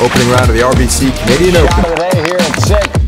Opening round of the RBC Canadian Open. Here six.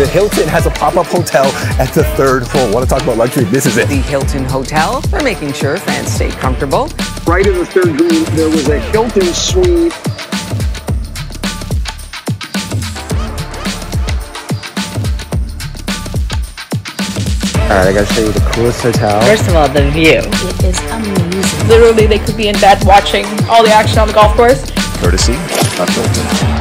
The Hilton has a pop-up hotel at the third hole. Want to talk about luxury? This is it. The Hilton Hotel for making sure fans stay comfortable. Right in the third green, there was a Hilton suite. All right, I gotta show you the coolest hotel. First of all, the view. It is amazing. Literally, they could be in bed watching all the action on the golf course. Courtesy of Hilton.